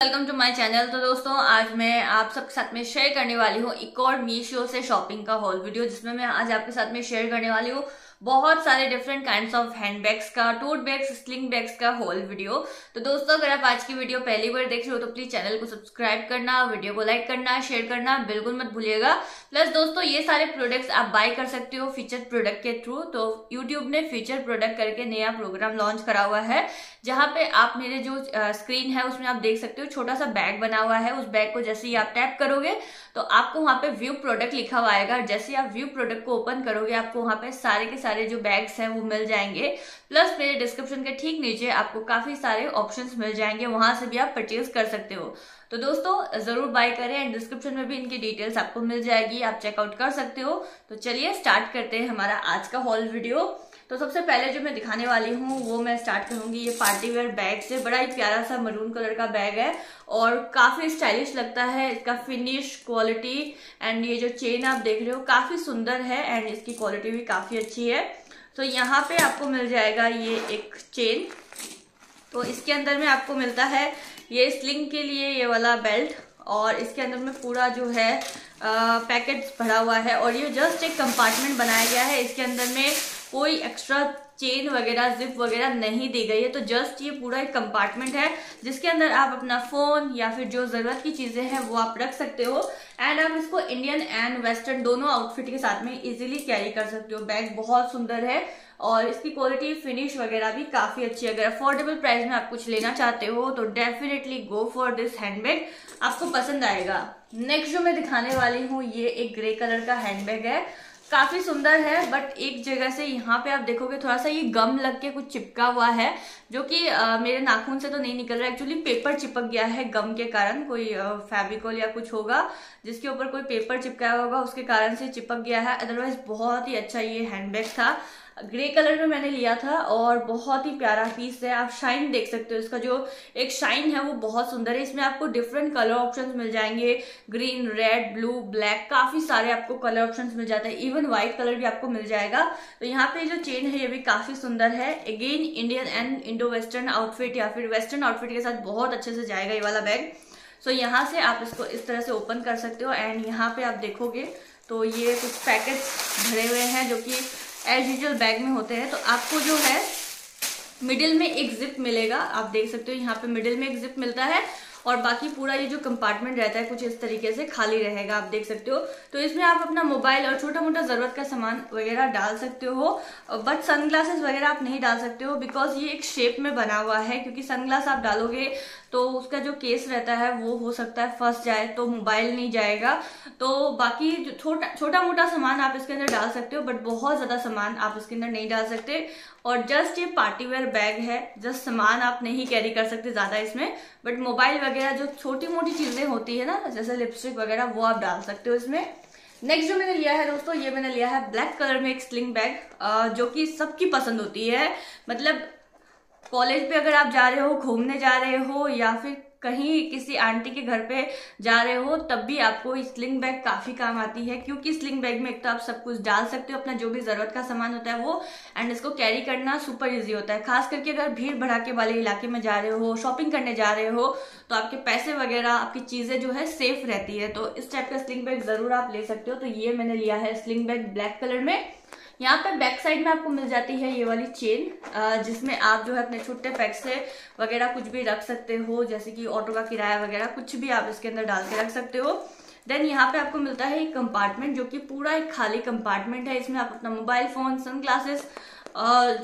Welcome to my channel तो दोस्तों, आज मैं आप सबके साथ में शेयर करने वाली हूँ एक और मीशो से शॉपिंग का हॉल वीडियो जिसमें मैं आज आपके साथ में शेयर करने वाली हूँ। बहुत सारे different kind of hand bags का टूट बैग्स स्लिंग बैग्स का होल वीडियो तो दोस्तों, अगर आप आज की वीडियो पहली बार देख रहे हो तो प्लीज़ चैनल को सब्सक्राइब करना वीडियो को लाइक करना शेयर करना, बिल्कुल मत भूलिएगा. प्लस दोस्तों, ये सारे प्रोडक्ट्स आप बाय कर सकते हो फीचर प्रोडक्ट के थ्रू तो यूट्यूब ने फीचर प्रोडक्ट करके नया प्रोग्राम लॉन्च करा हुआ है, जहाँ पे आप मेरे जो स्क्रीन है, उसमें आप देख सकते हो, छोटा सा बैग बना हुआ है. उस बैग को जैसे ही आप टैप करोगे तो आपको वहाँ पे व्यू प्रोडक्ट लिखा हुआ आएगा. जैसे आप व्यू प्रोडक्ट को ओपन करोगे, आपको वहाँ पे सारे के सारे जो बैग्स हैं वो मिल जाएँगे। प्लस मेरे डिस्क्रिप्शन के ठीक नीचे आपको काफ़ी सारे ऑप्शन मिल जाएँगे। वहाँ से भी आप परचेज कर सकते हो। तो दोस्तों, ज़रूर बाय करें एंड डिस्क्रिप्शन में भी इनकी डिटेल्स आपको मिल जाएगी। आप चेकआउट कर सकते हो। तो चलिए स्टार्ट करते हैं हमारा आज का हॉल वीडियो तो सबसे पहले जो मैं दिखाने वाली हूँ, वो मैं स्टार्ट करूँगी। ये पार्टी वेयर बैग से बड़ा ही प्यारा सा मरून कलर का बैग है और काफ़ी स्टाइलिश लगता है। इसका फिनिश क्वालिटी एंड ये जो चेन आप देख रहे हो, काफ़ी सुंदर है एंड इसकी क्वालिटी भी काफ़ी अच्छी है। तो यहाँ पे आपको मिल जाएगा ये एक चेन तो इसके अंदर में आपको मिलता है ये स्लिंग के लिए ये वाला बेल्ट और इसके अंदर में पूरा जो है पैकेट भरा हुआ है और ये जस्ट एक कंपार्टमेंट बनाया गया है। इसके अंदर में कोई एक्स्ट्रा चेन वगैरह जिप वगैरह नहीं दी गई है तो जस्ट ये पूरा एक कंपार्टमेंट है, जिसके अंदर आप अपना फ़ोन या फिर जो ज़रूरत की चीज़ें हैं, वो आप रख सकते हो एंड आप इसको इंडियन एंड वेस्टर्न दोनों आउटफिट के साथ में इजीली कैरी कर सकते हो। बैग बहुत सुंदर है, और इसकी क्वालिटी फिनिश वगैरह भी काफ़ी अच्छी है। अगर अफोर्डेबल प्राइस में आप कुछ लेना चाहते हो तो definitely go for this handbag आपको पसंद आएगा। नेक्स्ट जो मैं दिखाने वाली हूँ, ये एक ग्रे कलर का हैंडबैग है। काफ़ी सुंदर है बट एक जगह से यहाँ पे आप देखोगे थोड़ा सा ये गम लग के कुछ चिपका हुआ है, जो कि मेरे नाखून से तो नहीं निकल रहा एक्चुअली पेपर चिपक गया है गम के कारण, कोई फेबिकोल या कुछ होगा, जिसके ऊपर कोई पेपर चिपकाया होगा, उसके कारण से चिपक गया है। अदरवाइज़ बहुत ही अच्छा ये हैंडबैग था। ग्रे कलर में मैंने लिया था और बहुत ही प्यारा पीस है। आप शाइन देख सकते हो। इसका जो एक शाइन है वो बहुत सुंदर है। इसमें आपको डिफरेंट कलर ऑप्शंस मिल जाएँगे। ग्रीन रेड ब्लू ब्लैक काफ़ी सारे आपको कलर ऑप्शंस मिल जाते हैं। इवन व्हाइट कलर भी आपको मिल जाएगा। तो यहाँ पे जो चेन है ये भी काफ़ी सुंदर है। Again Indian and Indo western outfit या फिर वेस्टर्न आउटफिट के साथ बहुत अच्छे से जाएगा ये वाला बैग सो so, यहाँ से आप इसको इस तरह से ओपन कर सकते हो। एंड यहाँ पे आप देखोगे तो ये कुछ पैकेट भरे हुए हैं जो कि एज यूजल बैग में होते हैं। तो आपको जो है मिडिल में एक जिप मिलेगा। आप देख सकते हो, यहाँ पे मिडिल में एक जिप मिलता है। और बाकी पूरा ये जो कंपार्टमेंट रहता है, कुछ इस तरीके से खाली रहेगा, आप देख सकते हो। तो इसमें आप अपना मोबाइल और छोटा मोटा ज़रूरत का सामान वगैरह डाल सकते हो। बट सनग्लासेस वगैरह आप नहीं डाल सकते हो बिकॉज़ ये एक शेप में बना हुआ है, क्योंकि सनग्लास आप डालोगे तो उसका जो केस रहता है, वो हो सकता है फंस जाए तो मोबाइल नहीं जाएगा। तो बाकी जो छोटा छोटा मोटा सामान आप इसके अंदर डाल सकते हो बट बहुत ज़्यादा सामान आप इसके अंदर नहीं डाल सकते। और जस्ट ये पार्टी वेयर बैग है जस्ट सामान आप नहीं कैरी कर सकते ज़्यादा इसमें। बट मोबाइल वगैरह जो छोटी मोटी चीज़ें होती है ना, जैसे लिपस्टिक वगैरह, वो आप डाल सकते हो इसमें। नेक्स्ट जो मैंने लिया है दोस्तों, ये मैंने लिया है ब्लैक कलर में एक स्लिंग बैग जो कि सबकी पसंद होती है। मतलब कॉलेज पे अगर आप जा रहे हो, घूमने जा रहे हो, या फिर कहीं किसी आंटी के घर पे जा रहे हो, तब भी आपको स्लिंग बैग काफ़ी काम आती है, क्योंकि स्लिंग बैग में एक तो आप सब कुछ डाल सकते हो, अपना जो भी ज़रूरत का सामान होता है वो एंड इसको कैरी करना सुपर इजी होता है। खास करके अगर भीड़ भड़ाके वाले इलाके में जा रहे हो शॉपिंग करने जा रहे हो तो आपके पैसे वगैरह, आपकी चीज़ें जो है सेफ़ रहती है। तो इस टाइप का स्लिंग बैग ज़रूर आप ले सकते हो। तो ये मैंने लिया है स्लिंग बैग ब्लैक कलर में। यहाँ पे बैक साइड में आपको मिल जाती है ये वाली चेन जिसमें आप जो है अपने छोटे पैसे वगैरह कुछ भी रख सकते हो, जैसे कि ऑटो का किराया वगैरह, कुछ भी आप इसके अंदर डाल के रख सकते हो। देन यहाँ पे आपको मिलता है एक कंपार्टमेंट जो कि पूरा एक खाली कंपार्टमेंट है। इसमें आप अपना मोबाइल फ़ोन सन ग्लासेस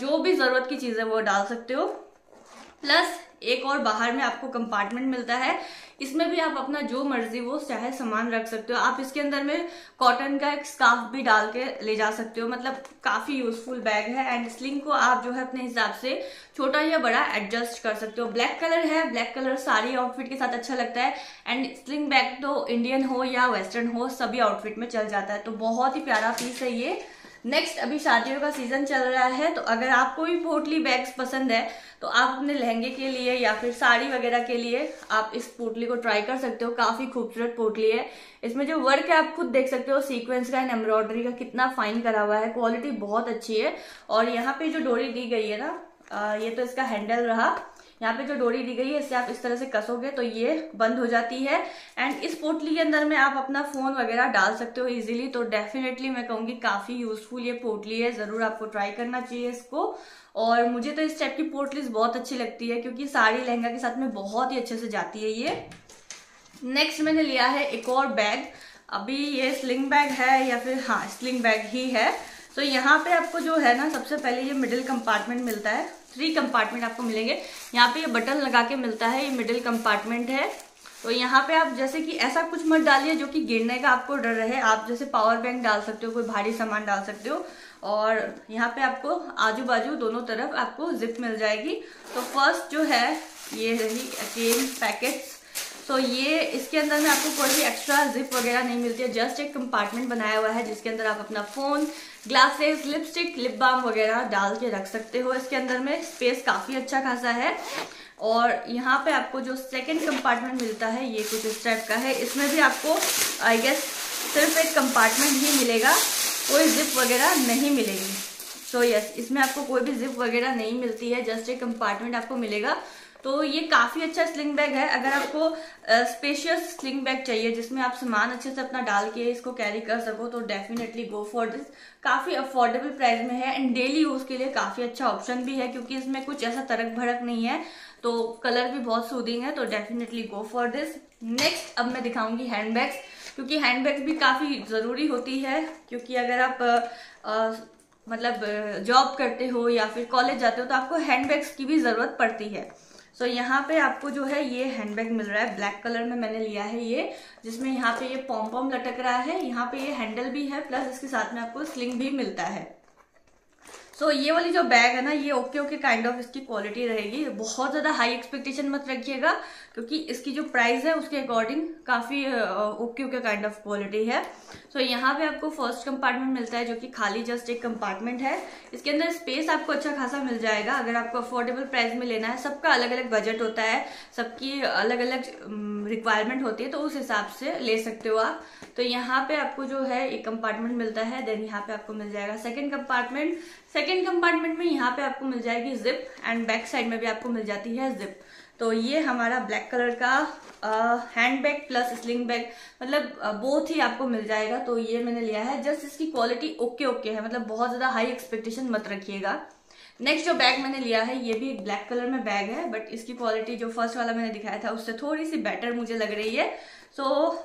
जो भी ज़रूरत की चीज़ है वो डाल सकते हो। प्लस एक और बाहर में आपको कंपार्टमेंट मिलता है। इसमें भी आप अपना जो मर्ज़ी वो चाहे सामान रख सकते हो। आप इसके अंदर में कॉटन का एक स्कार्फ भी डाल के ले जा सकते हो। मतलब काफ़ी यूजफुल बैग है एंड स्लिंग को आप जो है अपने हिसाब से छोटा या बड़ा एडजस्ट कर सकते हो। ब्लैक कलर है ब्लैक कलर सारी आउटफिट के साथ अच्छा लगता है। एंड स्लिंग बैग तो इंडियन हो या वेस्टर्न हो, सभी आउटफिट में चल जाता है। तो बहुत ही प्यारा पीस है ये। नेक्स्ट अभी शादियों का सीज़न चल रहा है तो अगर आपको भी पोटली बैग्स पसंद है तो आप अपने लहंगे के लिए या फिर साड़ी वगैरह के लिए आप इस पोटली को ट्राई कर सकते हो। काफ़ी खूबसूरत पोटली है। इसमें जो वर्क है, आप खुद देख सकते हो सीक्वेंस का एंड एम्ब्रॉयडरी का कितना फाइन करा हुआ है। क्वालिटी बहुत अच्छी है। और यहाँ पे जो डोरी दी गई है ना ये तो इसका हैंडल रहा। यहाँ पे जो डोरी दी गई है, इससे आप इस तरह से कसोगे तो ये बंद हो जाती है। एंड इस पोटली के अंदर में आप अपना फ़ोन वगैरह डाल सकते हो इजीली तो डेफिनेटली मैं कहूँगी काफ़ी यूजफुल ये पोटली है। ज़रूर आपको ट्राई करना चाहिए इसको। और मुझे तो इस टाइप की पोटलीज बहुत अच्छी लगती है, क्योंकि साड़ी लहंगा के साथ में बहुत ही अच्छे से जाती है ये। नेक्स्ट मैंने लिया है एक और बैग अभी ये स्लिंग बैग है या फिर हाँ स्लिंग बैग ही है। तो यहाँ पे आपको जो है ना, सबसे पहले ये मिडिल कंपार्टमेंट मिलता है। थ्री कंपार्टमेंट आपको मिलेंगे। यहाँ पे ये बटन लगा के मिलता है, ये मिडिल कंपार्टमेंट है। तो यहाँ पे आप जैसे कि ऐसा कुछ मत डालिए जो कि गिरने का आपको डर रहे। आप जैसे पावर बैंक डाल सकते हो, कोई भारी सामान डाल सकते हो। और यहाँ पे आपको आजू बाजू दोनों तरफ़ आपको जिप मिल जाएगी। तो फ़र्स्ट जो है, ये रही अकेन पैकेट्स तो ये, इसके अंदर में आपको कोई भी एक्स्ट्रा जिप वगैरह नहीं मिलती है। जस्ट एक कंपार्टमेंट बनाया हुआ है जिसके अंदर आप अपना phone glasses lipstick lip balm वगैरह डाल के रख सकते हो इसके अंदर में। स्पेस काफ़ी अच्छा खासा है। और यहाँ पे आपको जो सेकंड कंपार्टमेंट मिलता है ये कुछ इस टाइप का है। इसमें भी आपको आई गेस सिर्फ़ एक कंपार्टमेंट ही मिलेगा। कोई जिप वगैरह नहीं मिलेगी। सो so, यस yes, इसमें आपको कोई भी जिप वगैरह नहीं मिलती है। जस्ट एक कंपार्टमेंट आपको मिलेगा। तो ये काफ़ी अच्छा स्लिंग बैग है। अगर आपको स्पेशियस स्लिंग बैग चाहिए जिसमें आप सामान अच्छे से अपना डाल के इसको कैरी कर सको तो डेफिनेटली गो फॉर दिस काफ़ी अफोर्डेबल प्राइस में है एंड डेली यूज़ के लिए काफ़ी अच्छा ऑप्शन भी है क्योंकि इसमें कुछ ऐसा तरक भड़क नहीं है। तो कलर भी बहुत सूदिंग है तो definitely go for this next अब मैं दिखाऊँगी हैंड बैग्स क्योंकि हैंड बैग्स भी काफ़ी ज़रूरी होती है क्योंकि अगर आप आ, मतलब जॉब करते हो या फिर कॉलेज जाते हो तो आपको हैंड बैग्स की भी ज़रूरत पड़ती है। सो so, यहाँ पे आपको जो है ये हैंडबैग मिल रहा है। ब्लैक कलर में मैंने लिया है ये जिसमें यहाँ पे ये पॉम पॉम लटक रहा है। यहाँ पे ये हैंडल भी है प्लस इसके साथ में आपको स्लिंग भी मिलता है। सो so, ये वाली जो बैग है ना ये ओके ओके काइंड ऑफ़ इसकी क्वालिटी रहेगी। बहुत ज़्यादा हाई एक्सपेक्टेशन मत रखिएगा क्योंकि इसकी जो प्राइस है उसके अकॉर्डिंग काफ़ी okay okay kind of quality है। सो so, यहाँ पे आपको फ़र्स्ट कंपार्टमेंट मिलता है जो कि खाली जस्ट एक कंपार्टमेंट है। इसके अंदर स्पेस आपको अच्छा खासा मिल जाएगा। अगर आपको अफोर्डेबल प्राइस में लेना है सबका अलग अलग बजट होता है सबकी अलग अलग रिक्वायरमेंट होती है तो उस हिसाब से ले सकते हो आप। तो यहाँ पे आपको जो है एक कंपार्टमेंट मिलता है देन यहाँ पे आपको मिल जाएगा सेकेंड कंपार्टमेंट सेकेंड कंपार्टमेंट में यहाँ पे आपको मिल जाएगी जिप एंड बैक साइड में भी आपको मिल जाती है जिप तो ये हमारा ब्लैक कलर का hand bag plus sling bag मतलब बोथ ही आपको मिल जाएगा। तो ये मैंने लिया है। जस्ट इसकी क्वालिटी ओके ओके है। मतलब बहुत ज़्यादा हाई एक्सपेक्टेशन मत रखिएगा। नेक्स्ट जो बैग मैंने लिया है ये भी एक ब्लैक कलर में बैग है बट इसकी क्वालिटी जो फ़र्स्ट वाला मैंने दिखाया था उससे थोड़ी सी बेटर मुझे लग रही है। सो so,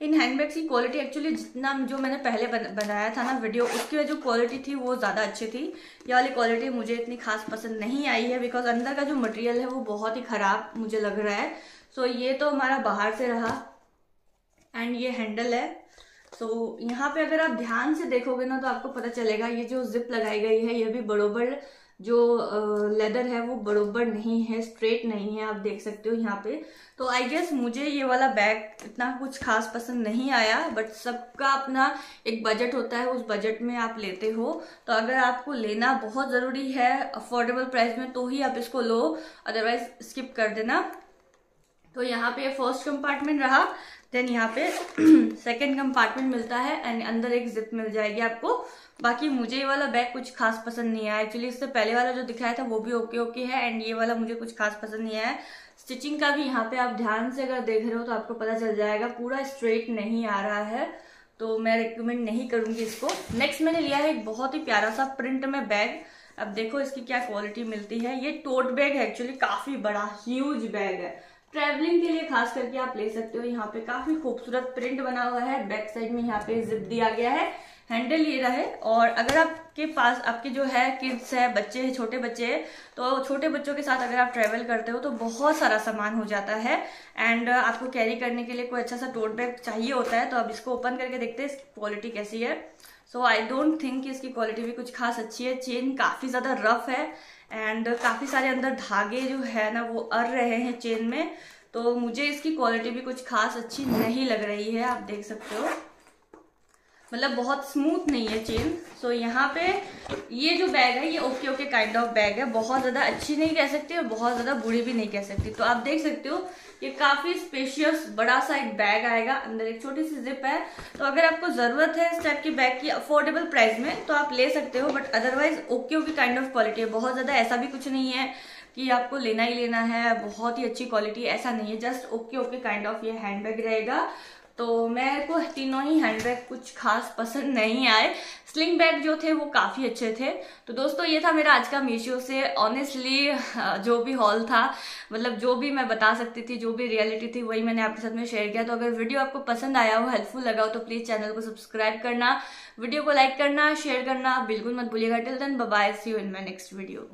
इन हैंडबैग्स की क्वालिटी एक्चुअली जितना जो मैंने पहले बनाया था ना वीडियो उसकी जो क्वालिटी थी वो ज़्यादा अच्छी थी। ये वाली क्वालिटी मुझे इतनी खास पसंद नहीं आई है बिकॉज़ अंदर का जो मटेरियल है वो बहुत ही ख़राब मुझे लग रहा है। सो so, ये तो हमारा बाहर से रहा एंड ये हैंडल है। सो so, यहाँ पे अगर आप ध्यान से देखोगे ना तो आपको पता चलेगा ये जो जिप लगाई गई है ये भी बरोबर जो लेदर है वो बरोबर नहीं है स्ट्रेट नहीं है, आप देख सकते हो यहाँ पे। तो आई गेस मुझे ये वाला बैग इतना कुछ खास पसंद नहीं आया बट सबका अपना एक बजट होता है, उस बजट में आप लेते हो। तो अगर आपको लेना बहुत ज़रूरी है अफोर्डेबल प्राइस में तो ही आप इसको लो अदरवाइज़ स्किप कर देना। तो यहाँ पे फ़र्स्ट कंपार्टमेंट रहा देन यहाँ पे सेकेंड कंपार्टमेंट मिलता है एंड अंदर एक जिप मिल जाएगी आपको। बाकी मुझे ये वाला बैग कुछ खास पसंद नहीं आया। एक्चुअली इससे पहले वाला जो दिखाया था, वो भी ओके ओके है एंड ये वाला मुझे कुछ खास पसंद नहीं आया। स्टिचिंग का भी यहाँ पे आप ध्यान से अगर देख रहे हो तो आपको पता चल जाएगा, पूरा स्ट्रेट नहीं आ रहा है। तो मैं रिकमेंड नहीं करूँगी इसको। नेक्स्ट मैंने लिया है एक बहुत ही प्यारा सा प्रिंट में बैग अब देखो इसकी क्या क्वालिटी मिलती है। ये टोट बैग है एक्चुअली काफ़ी बड़ा ह्यूज बैग है। ट्रेवलिंग के लिए खास करके आप ले सकते हो। यहाँ पे काफ़ी खूबसूरत प्रिंट बना हुआ है। बैक साइड में यहाँ पे जिप दिया गया है। हैंडल ये रहे। और अगर आपके पास, आपके जो है किड्स है, बच्चे हैं, छोटे बच्चे हैं तो छोटे बच्चों के साथ अगर आप ट्रैवल करते हो तो बहुत सारा सामान हो जाता है। एंड आपको कैरी करने के लिए कोई अच्छा सा टोट बैग चाहिए होता है तो अब इसको ओपन करके देखते हैं, इसकी क्वालिटी कैसी है। सो आई डोंट थिंक इसकी क्वालिटी भी कुछ खास अच्छी है। चेन काफ़ी ज़्यादा रफ है। एंड काफ़ी सारे अंदर धागे जो है ना वो अर रहे हैं चेन में। तो मुझे इसकी क्वालिटी भी कुछ खास अच्छी नहीं लग रही है आप देख सकते हो। मतलब बहुत स्मूथ नहीं है चेन सो so, यहाँ पे ये जो बैग है ये okay okay kind of bag है। बहुत ज़्यादा अच्छी नहीं कह सकती और बहुत ज़्यादा बुरी भी नहीं कह सकती। तो आप देख सकते हो ये काफ़ी स्पेशियस बड़ा सा एक बैग आएगा, अंदर एक छोटी सी जिप है। तो अगर आपको ज़रूरत है इस टाइप के बैग की अफोर्डेबल प्राइस में तो आप ले सकते हो but otherwise okay okay kind of quality है। बहुत ज़्यादा ऐसा भी कुछ नहीं है कि आपको लेना ही लेना है, बहुत ही अच्छी क्वालिटी ऐसा नहीं है। Just okay okay kind of ये हैंडबैग रहेगा। तो मेरे को तीनों ही हैंड बैग कुछ खास पसंद नहीं आए। स्लिंग बैग जो थे वो काफ़ी अच्छे थे। तो दोस्तों, ये था मेरा आज का मीशो से। ऑनेस्टली जो भी हॉल था मतलब जो भी मैं बता सकती थी, जो भी रियलिटी थी, वही मैंने आपके साथ में शेयर किया। तो अगर वीडियो आपको पसंद आया हो हेल्पफुल लगा हो तो प्लीज़ चैनल को सब्सक्राइब करना। वीडियो को लाइक करना शेयर करना। बिल्कुल मत भूलिएगा। Till then bye see you in my next video